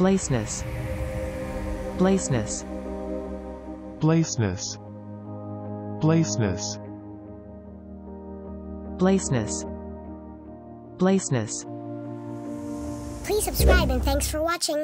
Blaceness. Blaceness. Blaceness. Blaceness. Blaceness. Blaceness. Please subscribe and thanks for watching.